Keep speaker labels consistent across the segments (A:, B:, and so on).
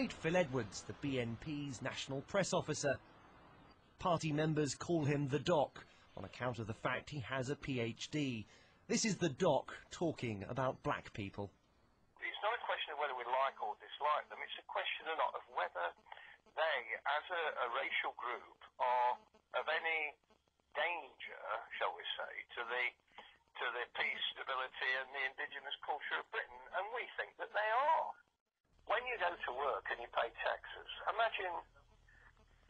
A: Meet Phil Edwards, the BNP's national press officer. Party members call him the Doc on account of the fact he has a PhD. This is the Doc talking about black people.
B: It's not a question of whether we like or dislike them, it's a question or not of whether they, as a, a racial group, are of any danger, shall we say, to the to the peace, stability and the indigenous culture of Britain, and we think that they are. When you go to work and you pay taxes, imagine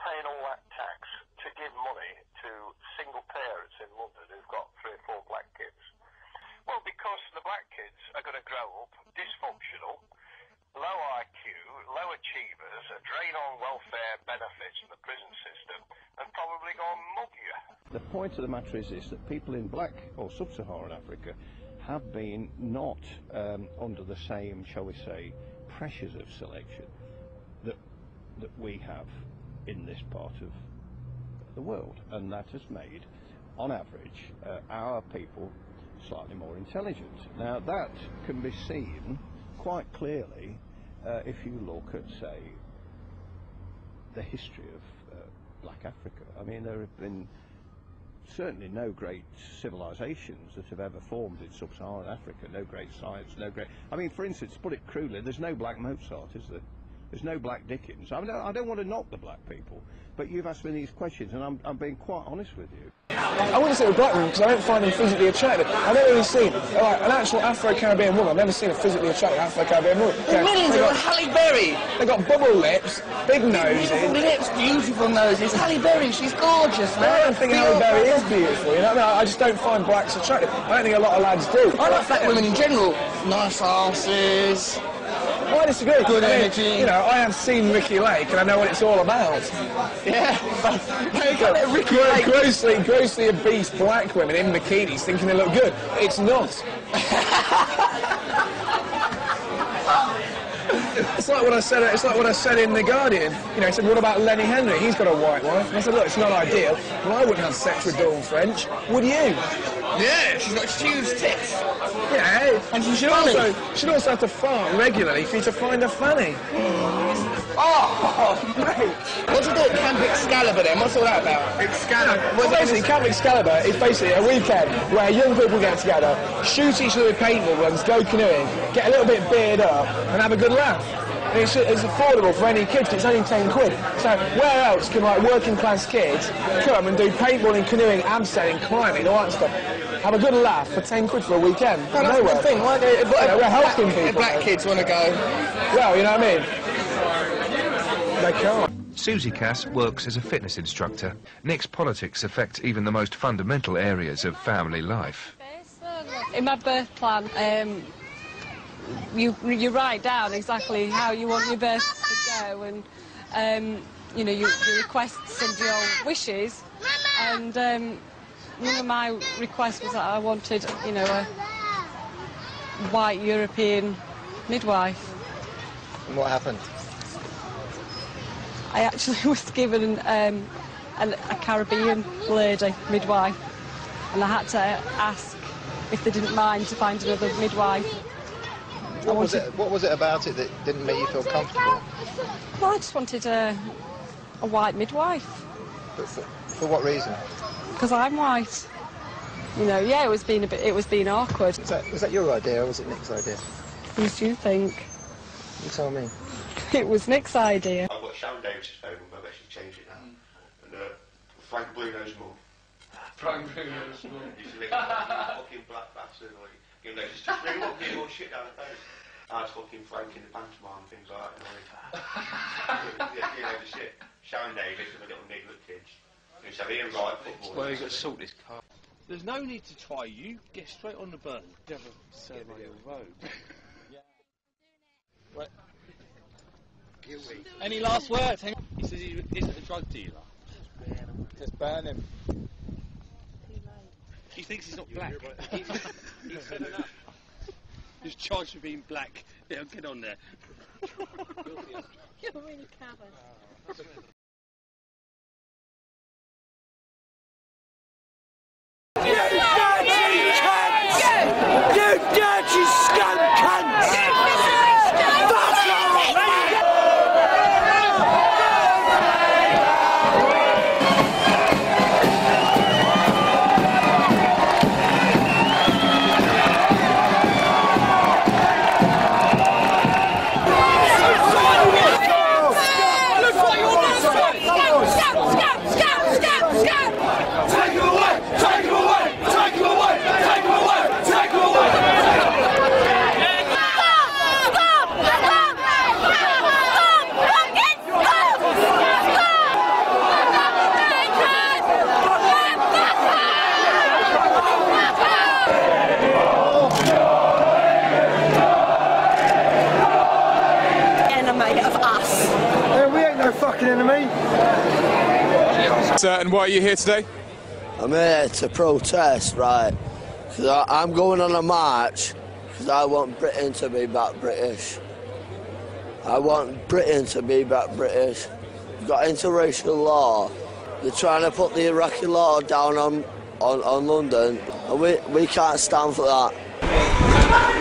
B: paying all that tax to give money to single parents in London who've got three or four black kids. Well, because the black kids are going to grow up dysfunctional, achievers, drain on welfare benefits the prison system, and probably.
C: The point of the matter is, is that people in black or sub-Saharan Africa have been not um, under the same, shall we say, pressures of selection that that we have in this part of the world, and that has made, on average, uh, our people slightly more intelligent. Now that can be seen quite clearly uh, if you look at, say, the history of uh, black Africa. I mean, there have been certainly no great civilizations that have ever formed in sub-Saharan Africa. No great science, no great. I mean, for instance, put it crudely, there's no black Mozart, is there? There's no black Dickens. I, mean, I don't want to knock the black people, but you've asked me these questions, and I'm, I'm being quite honest with you.
D: I wouldn't say with black women because I don't find them physically attractive. I've never really seen like, an actual Afro-Caribbean woman. I've never seen a physically attractive Afro-Caribbean woman.
E: There's millions of
D: got,
E: Halle Berry.
D: they got bubble lips, big noses.
E: Beautiful lips, beautiful noses. Halle Berry, she's gorgeous, man.
D: I don't think Halle Berry is beautiful. You know, I, just don't find blacks attractive. I don't think a lot of lads do.
E: I like black women in general. Nice asses.
D: I disagree.
E: Good
D: I mean,
E: energy.
D: You know, I have seen Ricki Lake and I know what it's all about.
E: Yeah. There you go, that
D: Ricki
E: Lake.
D: grossly, grossly obese black women in bikinis thinking they look good. It's not. It's like what I said. It's like what I said in the Guardian. You know, he said, "What about Lenny Henry? He's got a white wife." And I said, "Look, it's not ideal. Well, I wouldn't have sex with Dawn French, would you?"
E: Yeah, she's got huge tits.
D: Yeah,
E: And she's
D: should
E: funny.
D: also should also have to fart regularly for you to find her funny.
E: Oh, mate. What do you do at Camp Excalibur then? What's all that about? Excalibur.
D: Well, basically, Camp Excalibur is basically a weekend where young people get together, shoot each other with paintball guns, go canoeing, get a little bit beard up, and have a good laugh. It's, it's affordable for any kids. It's only 10 quid. So where else can like working class kids come and do paintballing, canoeing, abseiling, climbing, all that stuff? Have a good laugh for 10 quid for a weekend.
E: No, that's
D: Nowhere.
E: the thing. Why do
D: You know, we're helping
E: black,
D: people.
E: black kids want to go?
D: Well, you know what I mean? They can't.
F: Susie Cass works as a fitness instructor. Nick's politics affect even the most fundamental areas of family life.
G: In my birth plan, um, you you write down exactly how you want your birth to go, and um, you know your, your requests and your wishes. And um, one of my requests was that I wanted, you know, a white European midwife.
E: And what happened?
G: I actually was given um, an, a Caribbean lady midwife, and I had to ask if they didn't mind to find another midwife.
H: What was, it, what was it about it that didn't make you feel comfortable?
G: Well, I just wanted a, a white midwife
H: But for, for what reason?
G: Because I'm white. You know, yeah, it was being a bit, it was being awkward.
H: Was that, was that your idea or was it Nick's idea?
G: Who do you think?
H: You tell me.
G: It was Nick's idea.
I: I've got Sharron Davies's phone number, I've actually changed it now. And uh, Frank Bruno's mum.
J: Frank Bruno's mum.
I: He's a little fucking black bastard. Like, you know, just, just ring up, give all shit down the face. I was fucking Frank in the pantomime and things like that. You know, yeah, you know, the shit. Sharron Davies and the little nigger kids. You know, so Ian Wright, football.
J: Well, you've got to sort this car. There's no need to try you. Get straight on the burn. Never serve on your road. Any last words? Hang- He says he isn't a drug dealer.
H: Just burn him.
J: He thinks he's not black. he's, he's had enough. He's charged with being black. Yeah, get on there.
G: You're really clever.
K: Uh, and why are you here today?
L: I'm here to protest, right? Because I'm going on a march because I want Britain to be back British. I want Britain to be back British. We've got interracial law. They're trying to put the Iraqi law down on, on, on London, and we, we can't stand for that.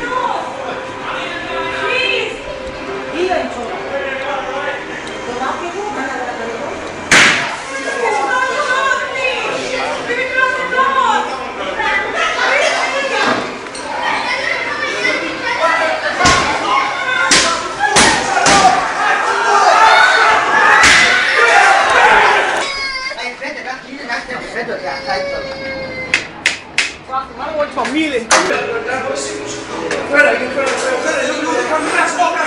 M: Mas de família. Peraí, peraí, peraí, eu não vou ficar nessa boca.